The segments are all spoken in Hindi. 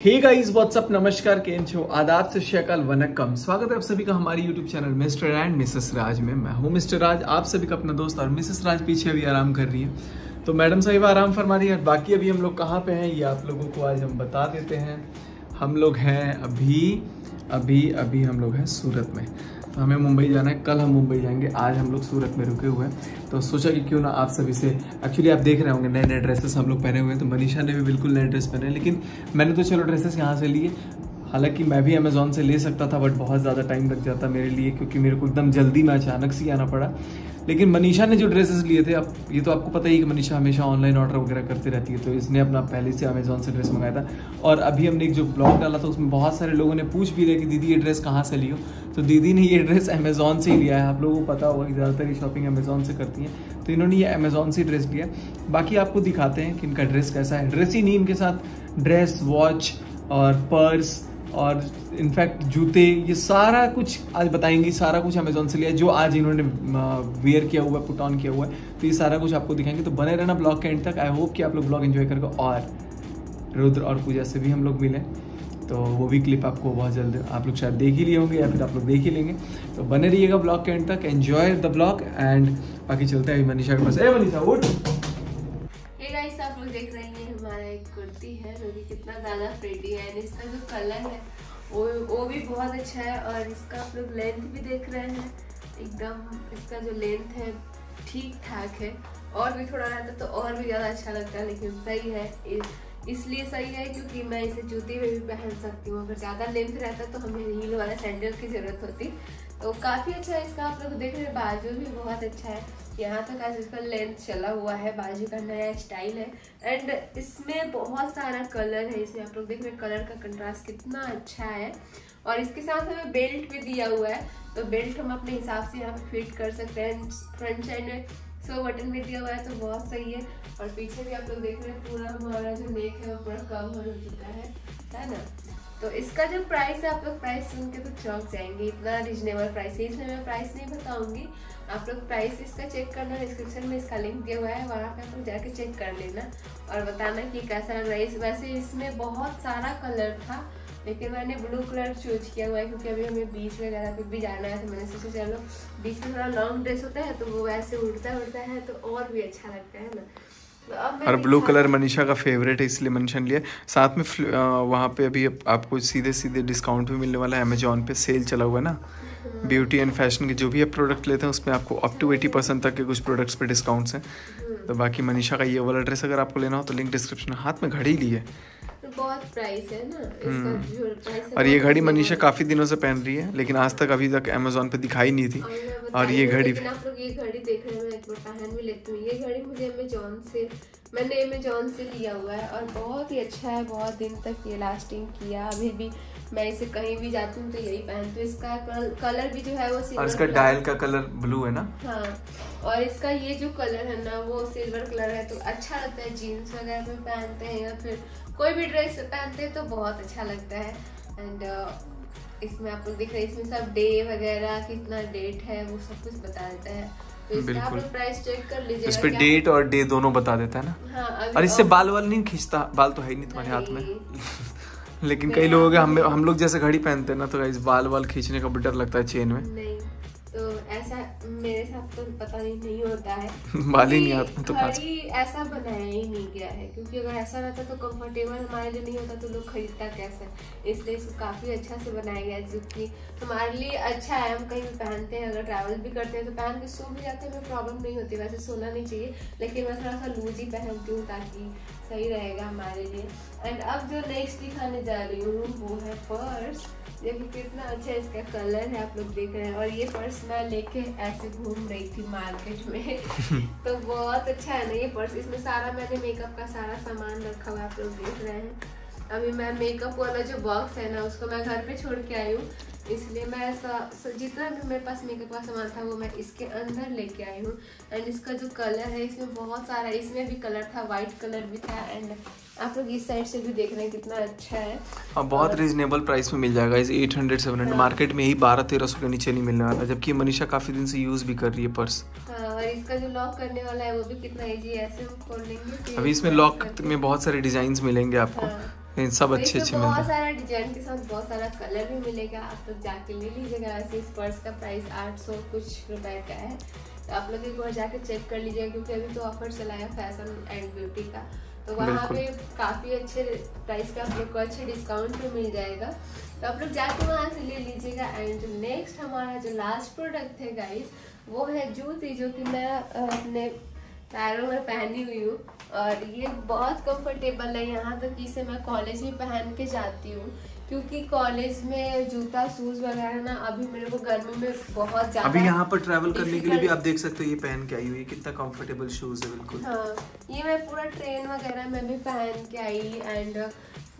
हे गाइस व्हाट्सअप नमस्कार केम छो? आदाब से शकल वनकम स्वागत है आप सभी का हमारे YouTube channel Mr and Mrs Raj में। मैं हूँ मिस्टर राज आप सभी का अपना दोस्त और मिसेस राज पीछे भी आराम कर रही है। तो मैडम साहिब आराम फरमा रही है बाकी अभी हम लोग कहाँ पे हैं, ये आप लोगों को आज हम बता देते हैं। हम लोग हैं अभी अभी अभी हम लोग हैं सूरत में। तो हमें मुंबई जाना है, कल हम मुंबई जाएँगे। आज हम लोग सूरत में रुके हुए हैं। तो सोचा कि क्यों ना आप सभी से एक्चुअली आप देख रहे होंगे नए नए ड्रेसेस हम लोग पहने हुए हैं। तो मनीषा ने भी बिल्कुल नए ड्रेस पहने लेकिन मैंने तो चलो ड्रेसेस यहाँ से लिए। हालाँकि मैं भी अमेजोन से ले सकता था बट बहुत ज़्यादा टाइम लग जाता मेरे लिए, क्योंकि मेरे को एकदम जल्दी में अचानक से आना पड़ा। लेकिन मनीषा ने जो ड्रेसेस लिए थे, अब ये तो आपको पता ही कि मनीषा हमेशा ऑनलाइन ऑर्डर वगैरह करती रहती है तो इसने अपना पहले से अमेजोन से ड्रेस मंगाया था। और अभी हमने एक जो ब्लॉग डाला था, उसमें बहुत सारे लोगों ने पूछ भी रहे कि, दीदी, ये ड्रेस कहाँ से लियो? तो दीदी ने ये ड्रेस अमेजोन से ही लिया है। आप लोगों को पता होगा कि ज़्यादातर ये शॉपिंग अमेजोन से करती हैं। तो इन्होंने ये अमेजोन से ड्रेस लिया। बाकी आपको दिखाते हैं कि इनका ड्रेस कैसा है। ड्रेस ही नहीं, इनके साथ ड्रेस वॉच और पर्स और इनफैक्ट जूते, ये सारा कुछ आज बताएँगी, सारा कुछ अमेजोन से लिया जो आज इन्होंने वेयर किया हुआ है पुट ऑन किया हुआ है तो ये सारा कुछ आपको दिखाएँगे। तो बने रहना ब्लॉग के एंड तक। आई होप कि आप लोग ब्लॉग एंजॉय करके और रुद्र और पूजा से भी हम लोग मिले। तो वो भी क्लिप आपको बहुत जल्द आप लोग शायद देख ही लिए होंगे, या फिर आप लोग देख ही लेंगे। तो बने रहिएगा ब्लॉग के एंड तक। एन्जॉय द ब्लॉग एंड बाकी चलते हैं मनीषा के पास। ए, मनीषा, उठ। कुर्ती है जो कि कितना ज़्यादा प्रेटी है। एंड इसका जो कलर है, वो वो भी बहुत अच्छा है और इसका आप लोग लेंथ भी देख रहे हैं। एकदम इसका जो लेंथ है ठीक ठाक है। और भी थोड़ा रहता तो और भी ज़्यादा अच्छा लगता है, लेकिन सही है। इसलिए सही है क्योंकि मैं इसे जूती में भी पहन सकती हूँ। अगर ज़्यादा लेंथ रहता तो हमें हील वाला सैंडल की ज़रूरत होती। तो काफ़ी अच्छा है इसका, आप लोग देख रहे हैं, बाजू भी बहुत अच्छा है। यहाँ तक आज इसका लेंथ चला हुआ है, बाजू का नया स्टाइल है। एंड इसमें बहुत सारा कलर है, इसमें आप लोग देख रहे हैं कलर का कंट्रास्ट कितना अच्छा है। और इसके साथ हमें बेल्ट भी दिया हुआ है। तो बेल्ट हम अपने हिसाब से यहाँ पे फिट कर सकते हैं। फ्रंट साइड में सो बटन भी दिया हुआ है तो बहुत सही है। और पीछे भी आप लोग देख रहे हैं, पूरा हमारा जो नेक है, वो पूरा कवर हो चुका है। है ना? तो इसका जो प्राइस है, आप लोग प्राइस सुन के तो चौक जाएँगे। इतना रिजनेबल प्राइस है। इसमें मैं प्राइस नहीं बताऊँगी। आप लोग प्राइस इसका चेक करना डिस्क्रिप्शन में इसका लिंक दिया हुआ है। वहाँ पे आप लोग जाके चेक कर लेना और बताना कि कैसा लग रहा है। इस वैसे इसमें बहुत सारा कलर था। लेकिन मैंने ब्लू कलर चूज़ किया हुआ है क्योंकि अभी हमें बीच वगैरह पे भी जाना है तो मैंने सोचा चलो बीच में थोड़ा लॉन्ग ड्रेस होता है तो वो वैसे उड़ता उड़ता है तो और भी अच्छा लगता है ना। और ब्लू कलर मनीषा का फेवरेट है इसलिए मेंशन लिया। साथ में वहाँ पे अभी आपको सीधे सीधे डिस्काउंट भी मिलने वाला है अमेजोन पे सेल चला हुआ है ना। ब्यूटी एंड फ़ैशन के जो भी आप प्रोडक्ट लेते हैं उसमें आपको अप टू एटी परसेंट तक के कुछ प्रोडक्ट्स पे डिस्काउंट्स हैं। तो बाकी मनीषा का ये वाला ड्रेस अगर आपको लेना हो तो लिंक डिस्क्रिप्शन हाथ में घड़ी ली है। तो बहुत प्राइस है ना इसका प्राइस और ये घड़ी मनीषा काफ़ी दिनों से पहन रही है लेकिन आज तक अभी तक अमेजोन पे दिखाई नहीं थी। और ये घड़ी भी आप लोग ये घड़ी देख रहे हैं एक बार पहन भी लेती हूँ। ये घड़ी मुझे अमेजोन से मैंने अमेजोन से लिया हुआ है और बहुत ही अच्छा है बहुत दिन तक ये लास्टिंग किया। अभी भी मैं इसे कहीं भी जाती हूँ तो यही पहनती हूँ। इसका कलर भी जो है वो सिल्वर और इसका डायल का कलर ब्लू है ना? हाँ और इसका ये जो कलर है ना वो सिल्वर कलर है तो अच्छा लगता है। जीन्स वगैरह में पहनते हैं या फिर कोई भी ड्रेस पहनते हैं तो बहुत अच्छा लगता है। एंड इसमें आप लोग देख रहे हैं इसमें सब डे वगैरह कितना डेट है वो सब कुछ बता देता है। तो बिल्कुल। प्राइस चेक कर लीजिए इस पे डेट और डे दोनों बता देता है ना? हाँ, और इससे बाल वाल नहीं खींचता? बाल तो है ही नहीं तुम्हारे हाथ में। लेकिन कई लोगों के हम हम लोग जैसे घड़ी पहनते हैं ना तो इस बाल वाल खींचने का डर लगता है चेन में। नहीं तो ऐसा मेरे साथ तो पता नहीं नहीं होता है बाल ही नहीं आता तो घड़ी ऐसा बनाया ही नहीं गया है क्योंकि अगर ऐसा रहता तो कंफर्टेबल हमारे लिए नहीं होता तो लोग खरीदता कैसे? इसलिए इसको काफ़ी अच्छा से बनाया गया है जो कि हमारे लिए अच्छा है। हम कहीं भी पहनते हैं अगर ट्रैवल भी करते हैं तो पहन के सो भी जाते हैं प्रॉब्लम नहीं होती। वैसे सोना नहीं चाहिए लेकिन मैं थोड़ा सा लूज ही पहनती हूँ ताकि सही रहेगा हमारे लिए। एंड अब जो नेक्स्ट दिखाने जा रही हूँ वो है पर्स देखो कितना अच्छा इसका कलर है आप लोग देख रहे हैं। और ये पर्स मैं लेके ऐसे घूम रही थी मार्केट में। तो बहुत अच्छा है ना ये पर्स इसमें सारा मैंने मेकअप का सारा सामान रखा हुआ आप लोग देख रहे हैं। अभी मैं मेकअप वाला जो बॉक्स है ना उसको मैं घर पे छोड़ के आई हूँ। इसलिए मैं ऐसा जितना भी मेरे पास मेकअप का सामान था वो मैं इसके अंदर लेके आई हूँ। एंड इसका जो कलर है इसमें बहुत सारा इसमें भी कलर था वाइट कलर भी था। एंड आप लोग इस साइड से भी देख रहे हैं कितना अच्छा है। हाँ बहुत रीजनेबल प्राइस में मिल जाएगा। इस eight hundred seven hundred market में ही बारह तेरह सौ के नीचे नहीं मिलने वाला जबकि मनीषा काफ़ी दिन से यूज़ भी कर रही है पर्स हाँ और इसका जो लॉक करने वाला है वो भी कितना इजी है ऐसे हम खोल लेंगे अभी इसमें लॉक में बहुत सारे डिज़ाइन मिलेंगे आपको। नहीं सब अच्छे अच्छे बहुत मिलते हैं। सारा डिज़ाइन के साथ बहुत सारा कलर भी मिलेगा। आप लोग जाके ले लीजिएगा। वैसे इस पर्स का प्राइस आठ सौ कुछ रुपए का है। तो आप लोग एक बार जाके चेक कर लीजिएगा क्योंकि अभी तो ऑफ़र चला है फ़ैशन एंड ब्यूटी का। तो वहाँ पे काफ़ी अच्छे प्राइस का आप लोग को अच्छे डिस्काउंट भी मिल जाएगा। तो आप लोग जाके वहाँ से ले लीजिएगा। एंड जो नेक्स्ट हमारा जो लास्ट प्रोडक्ट है गाइस वो है जूती जो कि मैं अपने पैरों में पहनी हुई हूँ और ये बहुत कंफर्टेबल है। यहाँ तक कि इसे मैं कॉलेज भी पहन के जाती हूँ। क्योंकि कॉलेज में जूता शूज़ वगैरह ना अभी मेरे को गर्मी में बहुत ज़्यादा अभी यहाँ पर ट्रैवल करने के लिए भी आप देख सकते हो ये पहन के आई हुई है। कितना कंफर्टेबल शूज़ है बिल्कुल। हाँ ये मैं पूरा ट्रेन वगैरह में भी पहन के आई एंड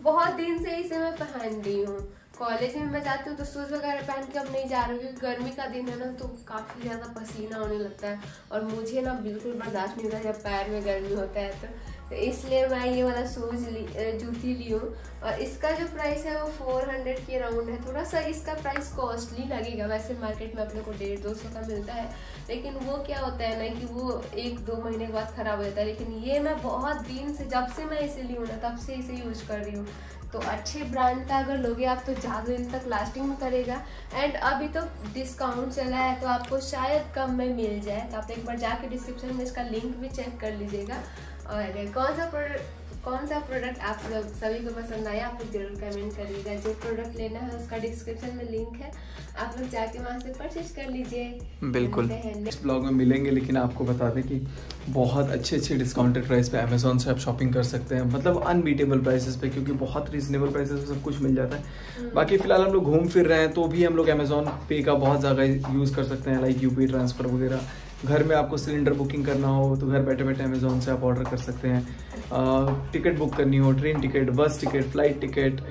बहुत दिन से इसे मैं पहन रही हूँ। कॉलेज में मैं जाती हूँ तो शूज़ वगैरह पहन के अब नहीं जा रही हूँ क्योंकि गर्मी का दिन है ना तो काफ़ी ज़्यादा पसीना होने लगता है। और मुझे ना बिल्कुल बर्दाश्त नहीं होता जब पैर में गर्मी होता है तो, तो इसलिए मैं ये वाला शूज़ ली जूती ली हूँ। और इसका जो प्राइस है वो फोर हंड्रेड के अराउंड है। थोड़ा सा इसका प्राइस कॉस्टली लगेगा। वैसे मार्केट में अपने को डेढ़ दो सौ का मिलता है। लेकिन वो क्या होता है ना कि वो एक दो महीने के बाद खराब हो जाता है। लेकिन ये मैं बहुत दिन से जब से मैं इसे ली हूँ ना तब से इसे यूज़ कर रही हूँ। तो अच्छे ब्रांड का अगर लोगे आप तो ज़्यादा दिन तक लास्टिंग करेगा। एंड अभी तो डिस्काउंट चला है तो आपको शायद कम में मिल जाए। तो आप एक बार जाके डिस्क्रिप्शन में इसका लिंक भी चेक कर लीजिएगा। और कौन सा प्रोडक्ट कौन सा प्रोडक्ट आप सब सभी को पसंद आया आप लोग ज़रूर कमेंट करिएगा जो प्रोडक्ट लेना है उसका डिस्क्रिप्शन में लिंक है। आप लोग जाके वहाँ से परचेज कर लीजिए। बिल्कुल। इस ब्लॉग में मिलेंगे लेकिन आपको बता दें कि बहुत अच्छे अच्छे डिस्काउंटेड प्राइस पे अमेजोन से आप शॉपिंग कर सकते हैं। मतलब अनबीटेबल प्राइसेस पे क्योंकि बहुत रीजनेबल प्राइसेस पे सब कुछ मिल जाता है। बाकी फ़िलहाल हम लोग घूम फिर रहे हैं तो भी हम लोग अमेजोन पे का बहुत ज़्यादा यूज़ कर सकते हैं लाइक यूपी ट्रांसफ़र वगैरह। घर में आपको सिलेंडर बुकिंग करना हो तो घर बैठे बैठे अमेजोन से आप ऑर्डर कर सकते हैं। टिकट बुक करनी हो train ticket bus ticket flight ticket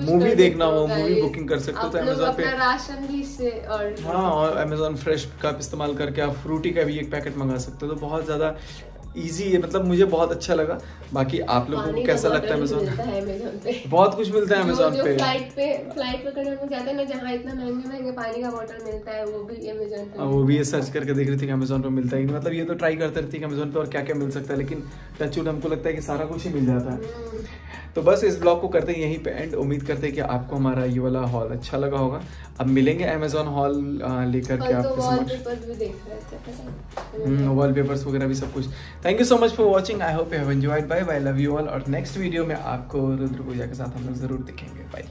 movie देखना हो मूवी बुकिंग कर सकते हो तो अमेजोन पे राशन भी से और हाँ और अमेजोन फ्रेश का आप इस्तेमाल करके आप फ्रूटी का भी एक पैकेट मंगा सकते हो तो बहुत ज़्यादा इजी है मतलब मुझे बहुत अच्छा लगा। बाकी आप लोगों को कैसा लगता है अमेजोन बहुत कुछ मिलता है अमेजोन पे। फ़्लाइट पे फ़्लाइट पे करने में जाते हैं ना जहाँ इतना महँगे महँगे पानी का मिलता है वो भी अमेजोन पे। वो भी ये सर्च करके देख रही थी कि अमेजोन पे मिलता है मतलब ये तो ट्राई करते रहती है अमेजोन पे और क्या क्या मिल सकता है लेकिन टचवुड हमको लगता है कि सारा कुछ ही मिल जाता है। हम्म, तो बस इस ब्लॉग को करते हैं यहीं पे एंड उम्मीद करते हैं कि आपको हमारा ये वाला हॉल अच्छा लगा होगा। अब मिलेंगे अमेजोन हॉल लेकर के तो आपके समक्ष? वॉल पेपर्स वगैरह भी सब कुछ। Thank you so much for watching I hope you have enjoyed bye bye love you all और नेक्स्ट वीडियो में आपको रुद्र पूजा के साथ हम लोग ज़रूर दिखेंगे। बाय